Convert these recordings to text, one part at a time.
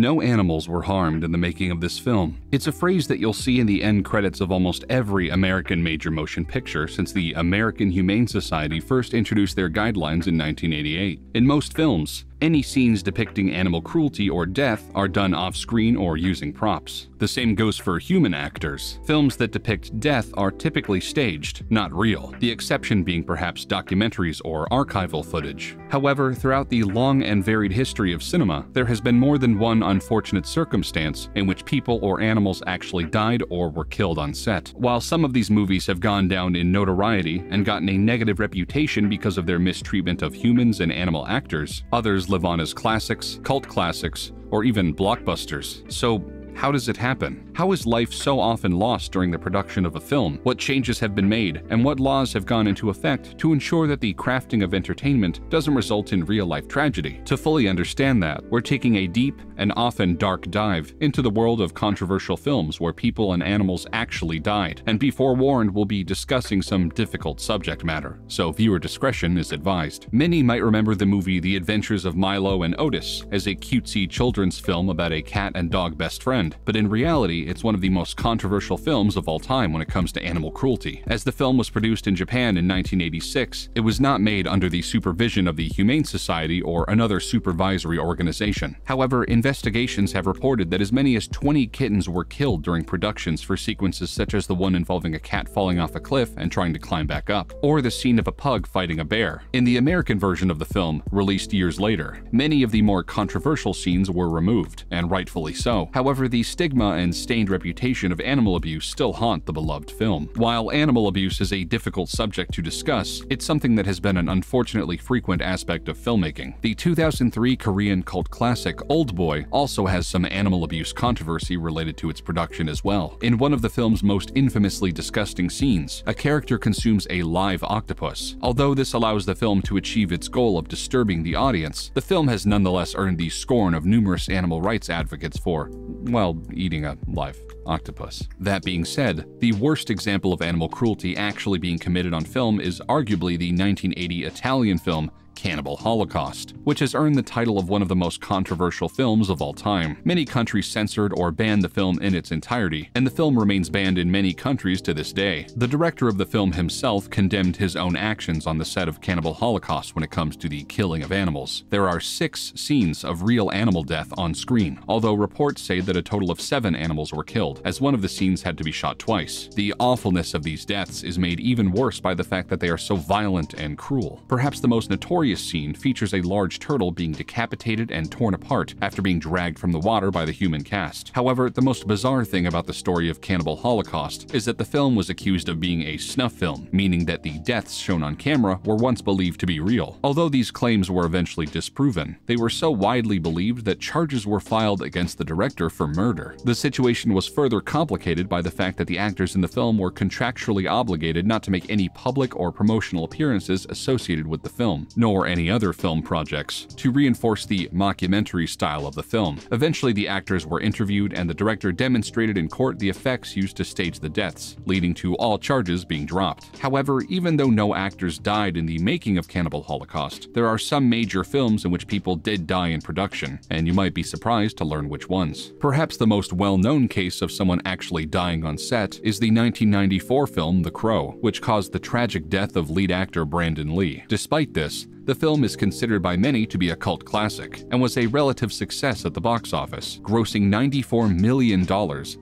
No animals were harmed in the making of this film. It's a phrase that you'll see in the end credits of almost every American major motion picture since the American Humane Society first introduced their guidelines in 1988. In most films, any scenes depicting animal cruelty or death are done off screen or using props. The same goes for human actors. Films that depict death are typically staged, not real, the exception being perhaps documentaries or archival footage. However, throughout the long and varied history of cinema, there has been more than one unfortunate circumstance in which people or animals actually died or were killed on set. While some of these movies have gone down in notoriety and gotten a negative reputation because of their mistreatment of humans and animal actors, others live on as classics, cult classics, or even blockbusters. So, how does it happen? How is life so often lost during the production of a film? What changes have been made, and what laws have gone into effect to ensure that the crafting of entertainment doesn't result in real life tragedy? To fully understand that, we're taking a deep and often dark dive into the world of controversial films where people and animals actually died. And be forewarned, we'll be discussing some difficult subject matter, so viewer discretion is advised. Many might remember the movie The Adventures of Milo and Otis as a cutesy children's film about a cat and dog best friend but in reality, it's one of the most controversial films of all time when it comes to animal cruelty. As the film was produced in Japan in 1986, it was not made under the supervision of the Humane Society or another supervisory organization. However, investigations have reported that as many as 20 kittens were killed during productions for sequences such as the one involving a cat falling off a cliff and trying to climb back up, or the scene of a pug fighting a bear. In the American version of the film, released years later, many of the more controversial scenes were removed, and rightfully so. However, the stigma and stained reputation of animal abuse still haunt the beloved film. While animal abuse is a difficult subject to discuss, it's something that has been an unfortunately frequent aspect of filmmaking. The 2003 Korean cult classic Oldboy also has some animal abuse controversy related to its production as well. In one of the film's most infamously disgusting scenes, a character consumes a live octopus. Although this allows the film to achieve its goal of disturbing the audience, the film has nonetheless earned the scorn of numerous animal rights advocates for, well, while eating a live octopus. That being said, the worst example of animal cruelty actually being committed on film is arguably the 1980 Italian film Cannibal Holocaust, which has earned the title of one of the most controversial films of all time. Many countries censored or banned the film in its entirety, and the film remains banned in many countries to this day. The director of the film himself condemned his own actions on the set of Cannibal Holocaust when it comes to the killing of animals. There are six scenes of real animal death on screen, although reports say that a total of seven animals were killed, as one of the scenes had to be shot twice. The awfulness of these deaths is made even worse by the fact that they are so violent and cruel. Perhaps the most notorious scene features a large turtle being decapitated and torn apart after being dragged from the water by the human cast. However, the most bizarre thing about the story of Cannibal Holocaust is that the film was accused of being a snuff film, meaning that the deaths shown on camera were once believed to be real. Although these claims were eventually disproven, they were so widely believed that charges were filed against the director for murder. The situation was further complicated by the fact that the actors in the film were contractually obligated not to make any public or promotional appearances associated with the film, nor or any other film projects to reinforce the mockumentary style of the film. Eventually, the actors were interviewed and the director demonstrated in court the effects used to stage the deaths, leading to all charges being dropped. However, even though no actors died in the making of Cannibal Holocaust, there are some major films in which people did die in production, and you might be surprised to learn which ones. Perhaps the most well-known case of someone actually dying on set is the 1994 film The Crow, which caused the tragic death of lead actor Brandon Lee. Despite this, the film is considered by many to be a cult classic and was a relative success at the box office, grossing $94 million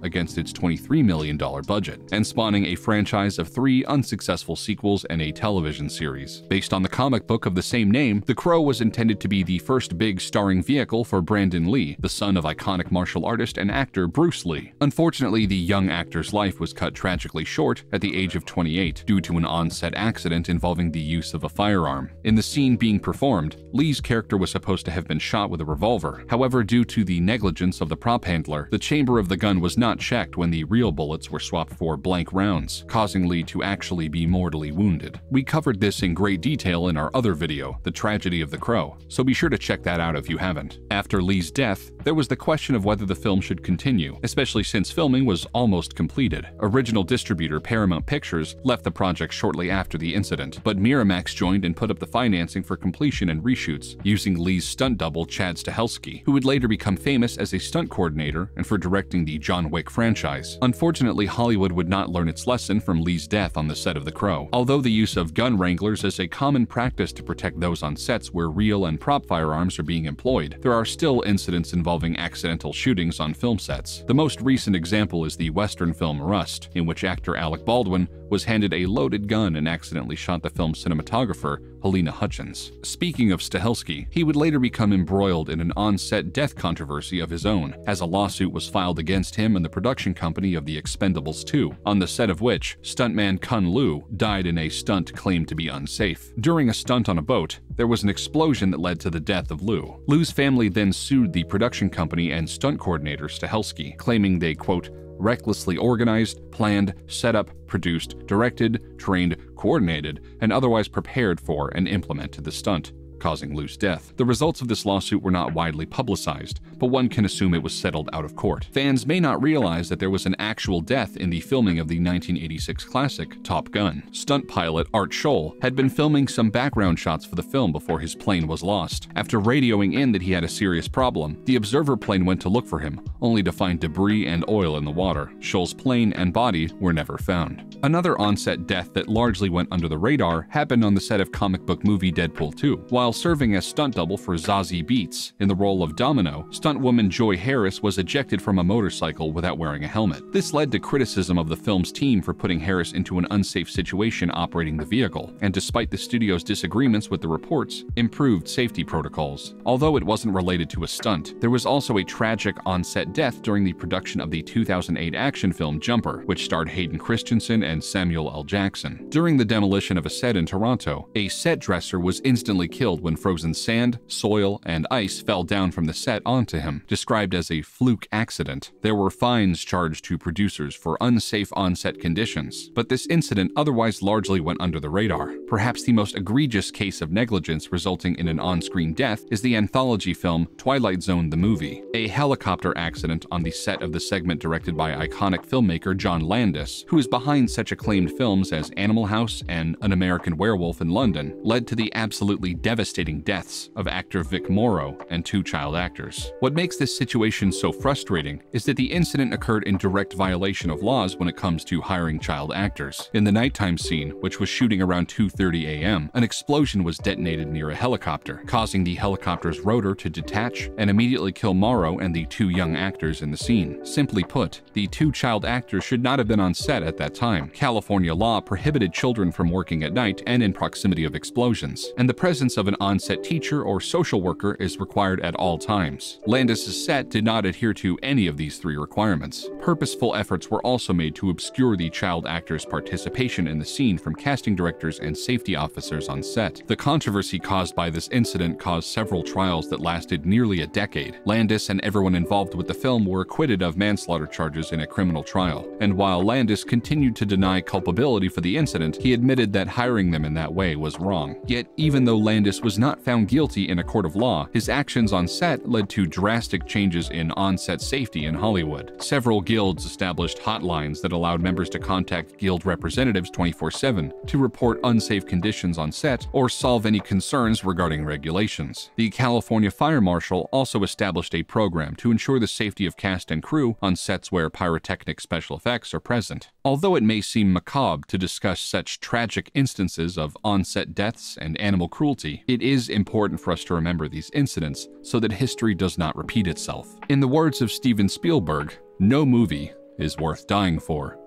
against its $23 million budget, and spawning a franchise of three unsuccessful sequels and a television series. Based on the comic book of the same name, The Crow was intended to be the first big starring vehicle for Brandon Lee, the son of iconic martial artist and actor Bruce Lee. Unfortunately, the young actor's life was cut tragically short at the age of 28 due to an on-set accident involving the use of a firearm. In the scene being performed, Lee's character was supposed to have been shot with a revolver. However, due to the negligence of the prop handler, the chamber of the gun was not checked when the real bullets were swapped for blank rounds, causing Lee to actually be mortally wounded. We covered this in great detail in our other video, The Tragedy of the Crow, so be sure to check that out if you haven't. After Lee's death, there was the question of whether the film should continue, especially since filming was almost completed. Original distributor Paramount Pictures left the project shortly after the incident, but Miramax joined and put up the financing for completion and reshoots, using Lee's stunt double Chad Stahelski, who would later become famous as a stunt coordinator and for directing the John Wick franchise. Unfortunately, Hollywood would not learn its lesson from Lee's death on the set of The Crow. Although the use of gun wranglers is a common practice to protect those on sets where real and prop firearms are being employed, there are still incidents involving accidental shootings on film sets. The most recent example is the Western film Rust, in which actor Alec Baldwin was handed a loaded gun and accidentally shot the film's cinematographer, Halyna Hutchins. Speaking of Stahelski, he would later become embroiled in an on-set death controversy of his own, as a lawsuit was filed against him and the production company of The Expendables 2, on the set of which stuntman Kun Lu died in a stunt claimed to be unsafe. During a stunt on a boat, there was an explosion that led to the death of Lu. Lu's family then sued the production company and stunt coordinator Stahelski, claiming they, quote, recklessly organized, planned, set up, produced, directed, trained, coordinated, and otherwise prepared for and implemented the stunt causing Lu's death. The results of this lawsuit were not widely publicized, but one can assume it was settled out of court. Fans may not realize that there was an actual death in the filming of the 1986 classic Top Gun. Stunt pilot Art Scholl had been filming some background shots for the film before his plane was lost. After radioing in that he had a serious problem, the observer plane went to look for him, only to find debris and oil in the water. Scholl's plane and body were never found. Another on-set death that largely went under the radar happened on the set of comic book movie Deadpool 2. While while serving as stunt double for Zazie Beetz in the role of Domino, stuntwoman Joi Harris was ejected from a motorcycle without wearing a helmet. This led to criticism of the film's team for putting Harris into an unsafe situation operating the vehicle, and despite the studio's disagreements with the reports, improved safety protocols. Although it wasn't related to a stunt, there was also a tragic on-set death during the production of the 2008 action film Jumper, which starred Hayden Christensen and Samuel L. Jackson. During the demolition of a set in Toronto, a set dresser was instantly killed when frozen sand, soil, and ice fell down from the set onto him, described as a fluke accident. There were fines charged to producers for unsafe on-set conditions, but this incident otherwise largely went under the radar. Perhaps the most egregious case of negligence resulting in an on-screen death is the anthology film Twilight Zone the Movie, a helicopter accident on the set of the segment directed by iconic filmmaker John Landis, who is behind such acclaimed films as Animal House and An American Werewolf in London, led to the absolutely devastating devastating deaths of actor Vic Morrow and two child actors. What makes this situation so frustrating is that the incident occurred in direct violation of laws when it comes to hiring child actors. In the nighttime scene, which was shooting around 2.30 a.m., an explosion was detonated near a helicopter, causing the helicopter's rotor to detach and immediately kill Morrow and the two young actors in the scene. Simply put, the two child actors should not have been on set at that time. California law prohibited children from working at night and in proximity of explosions, and the presence of an on-set teacher or social worker is required at all times. Landis' set did not adhere to any of these three requirements. Purposeful efforts were also made to obscure the child actor's participation in the scene from casting directors and safety officers on set. The controversy caused by this incident caused several trials that lasted nearly a decade. Landis and everyone involved with the film were acquitted of manslaughter charges in a criminal trial, and while Landis continued to deny culpability for the incident, he admitted that hiring them in that way was wrong. Yet, even though Landis was was not found guilty in a court of law, his actions on set led to drastic changes in on-set safety in Hollywood. Several guilds established hotlines that allowed members to contact guild representatives 24-7 to report unsafe conditions on set or solve any concerns regarding regulations. The California Fire Marshal also established a program to ensure the safety of cast and crew on sets where pyrotechnic special effects are present. Although it may seem macabre to discuss such tragic instances of on-set deaths and animal cruelty, it is important for us to remember these incidents so that history does not repeat itself. In the words of Steven Spielberg, no movie is worth dying for.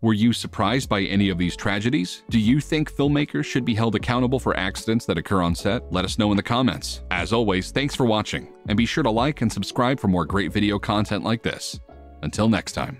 Were you surprised by any of these tragedies? Do you think filmmakers should be held accountable for accidents that occur on set? Let us know in the comments. As always, thanks for watching, and be sure to like and subscribe for more great video content like this. Until next time.